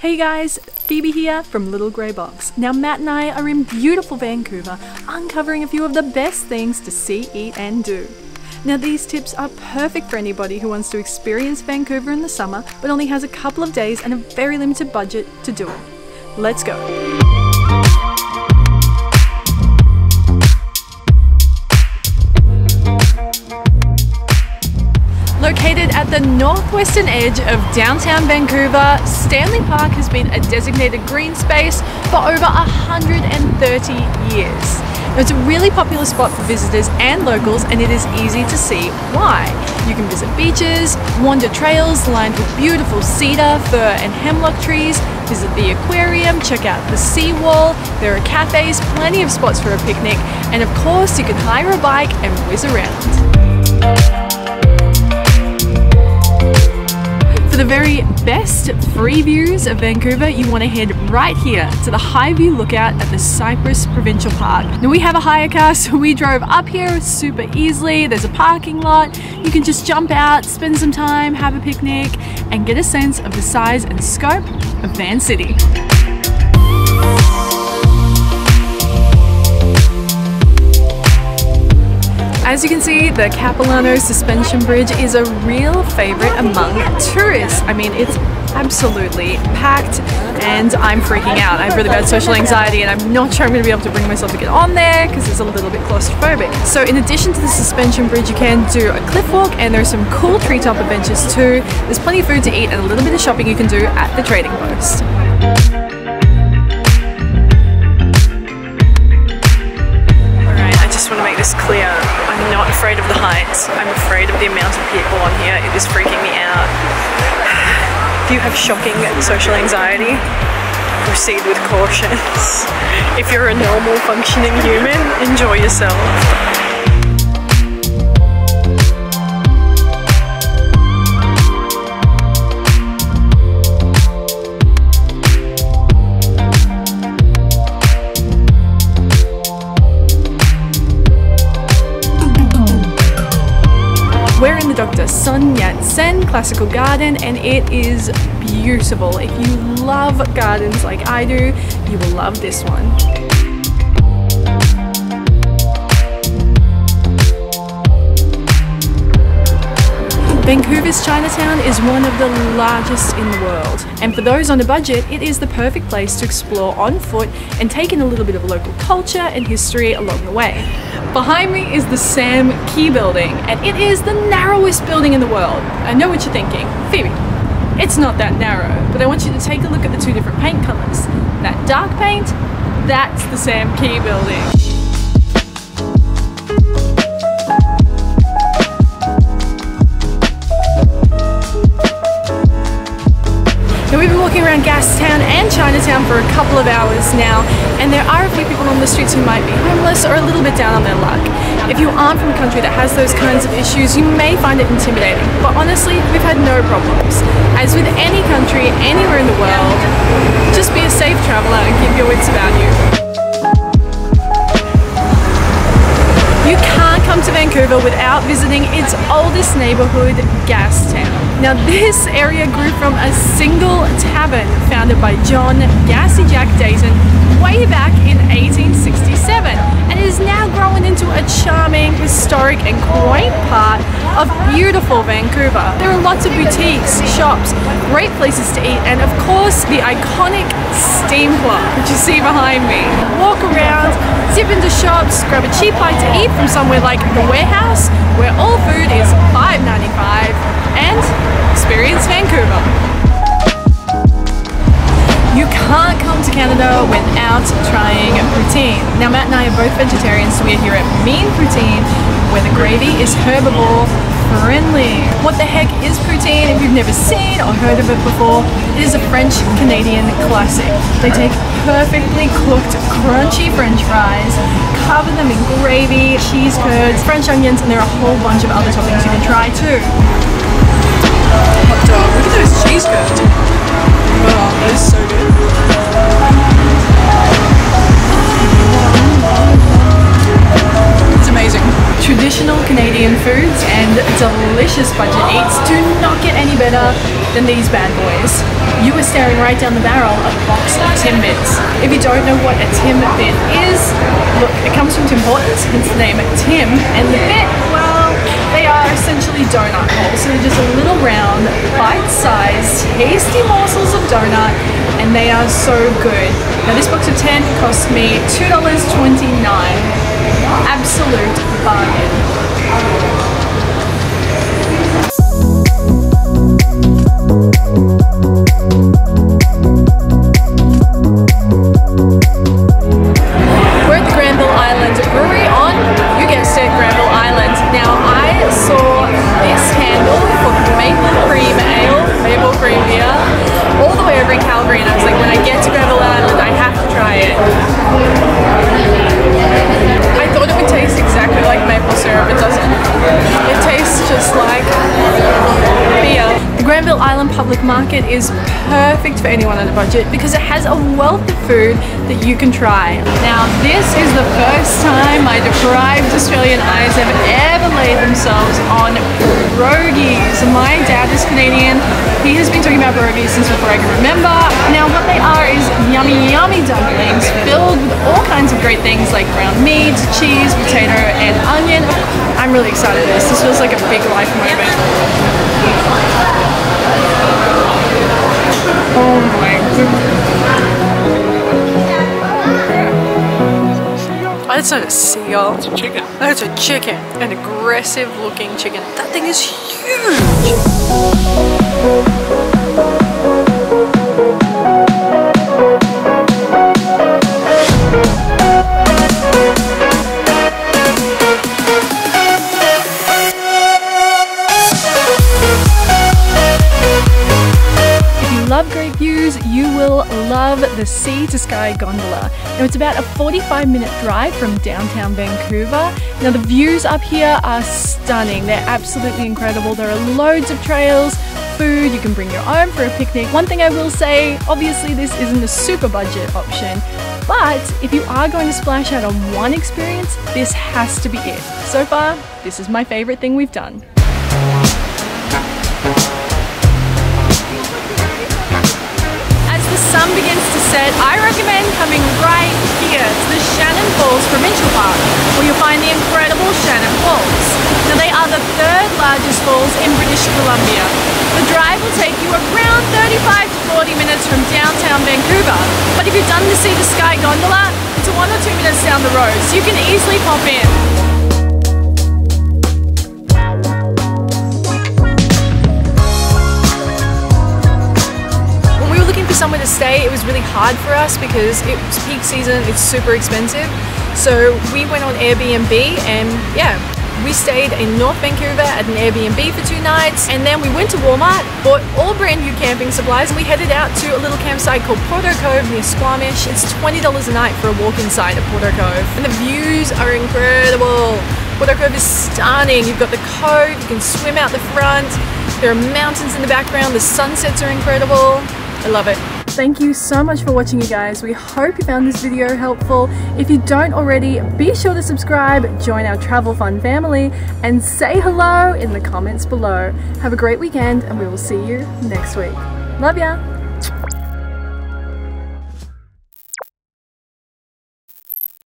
Hey guys, Phoebe here from Little Grey Box. Now, Matt and I are in beautiful Vancouver, uncovering a few of the best things to see, eat, and do. Now, these tips are perfect for anybody who wants to experience Vancouver in the summer but only has a couple of days and a very limited budget to do it. Let's go. Located at the northwestern edge of downtown Vancouver, Stanley Park has been a designated green space for over 130 years. It's a really popular spot for visitors and locals, and it is easy to see why. You can visit beaches, wander trails lined with beautiful cedar, fir, and hemlock trees, visit the aquarium, check out the seawall, there are cafes, plenty of spots for a picnic, and of course, you can hire a bike and whiz around. For the very best free views of Vancouver, you want to head right here to the high view Lookout at the Cypress Provincial Park. Now we have a hire car, so we drove up here super easily. There's a parking lot. You can just jump out, spend some time, have a picnic, and get a sense of the size and scope of Van City. As you can see, the Capilano Suspension Bridge is a real favorite among tourists. I mean, it's absolutely packed and I'm freaking out. I have really bad social anxiety and I'm not sure I'm going to be able to bring myself to get on there because it's a little bit claustrophobic. So in addition to the suspension bridge, you can do a cliff walk and there's some cool treetop adventures too. There's plenty of food to eat and a little bit of shopping you can do at the trading post. Alright, I just want to make this clear. I'm afraid of the heights. I'm afraid of the amount of people on here. It is freaking me out. If you have shocking social anxiety, proceed with caution. If you're a normal functioning human, enjoy yourself. Classical Garden and it is beautiful. If you love gardens like I do, you will love this one. Vancouver's Chinatown is one of the largest in the world, and for those on a budget, it is the perfect place to explore on foot and take in a little bit of local culture and history along the way. Behind me is the Sam Kee building, and it is the narrowest building in the world. I know what you're thinking, Phoebe. It's not that narrow, but I want you to take a look at the two different paint colours. That dark paint, that's the Sam Kee building. Now we've been walking around Gastown and Chinatown for a couple of hours now, and there are a few people on the streets who might be homeless or a little bit down on their luck. If you aren't from a country that has those kinds of issues, you may find it intimidating, but honestly, we've had no problems. As with any country, anywhere in the world, just be a safe traveller and keep your wits about you. You can't come to Vancouver without visiting its oldest neighbourhood, Gastown. Now, this area grew from a single tavern founded by John Gassy Jack Deighton way back in 1867, and is now growing into a charming, historic, and quaint part of beautiful Vancouver. There are lots of boutiques, shops, great places to eat, and of course, the iconic Steam clock which you see behind me. Walk around, dip into shops, grab a cheap bite to eat from somewhere like the Warehouse, where all food is $5.95, and experience Vancouver. You can't come to Canada without trying poutine. Now, Matt and I are both vegetarians, so we are here at Mean Poutine, where the gravy is herbivore friendly. What the heck is poutine? If you've never seen or heard of it before, it is a French Canadian classic. They take perfectly cooked, crunchy French fries, cover them in gravy, cheese curds, French onions, and there are a whole bunch of other toppings you can try too. Budget eats do not get any better than these bad boys. You are staring right down the barrel of a box of Timbits. If you don't know what a Timbit is, look, it comes from Tim Hortons, hence the name Tim, and the bit, well, they are essentially donut holes. So they're just a little round, bite-sized, tasty morsels of donut, and they are so good. Now this box of 10 cost me $2.29. Absolute bargain. Market is perfect for anyone on a budget because it has a wealth of food that you can try. Now this is the first time my deprived Australian eyes have ever laid themselves on pierogies. My dad is Canadian. He has been talking about pierogies since before I can remember. Now what they are is yummy yummy dumplings filled with all kinds of great things like ground meat, cheese, potato and onion. I'm really excited for this. This feels like a big life moment. Oh. That's not a seal. It's a chicken. That's a chicken. An aggressive looking chicken. That thing is huge. Views, you will love the Sea to Sky Gondola. Now, it's about a 45 minute drive from downtown Vancouver. Now, the views up here are stunning. They're absolutely incredible. There are loads of trails, food, you can bring your own for a picnic. One thing I will say obviously, this isn't a super budget option, but if you are going to splash out on one experience, this has to be it. So far, this is my favorite thing we've done. Park, where you'll find the incredible Shannon Falls. Now they are the third largest falls in British Columbia. The drive will take you around 35 to 40 minutes from downtown Vancouver, but if you're done to see the Sky Gondola, it's one or two minutes down the road, so you can easily pop in. Somewhere to stay, it was really hard for us because it was peak season, it's super expensive. So we went on Airbnb and yeah, we stayed in North Vancouver at an Airbnb for two nights and then we went to Walmart, bought all brand new camping supplies and we headed out to a little campsite called Porteau Cove near Squamish. It's $20 a night for a walk inside at Porteau Cove and the views are incredible. Porteau Cove is stunning. You've got the cove, you can swim out the front, there are mountains in the background, the sunsets are incredible. I love it. Thank you so much for watching you guys. We hope you found this video helpful. If you don't already, be sure to subscribe, join our travel fun family, and say hello in the comments below. Have a great weekend and we will see you next week. Love ya!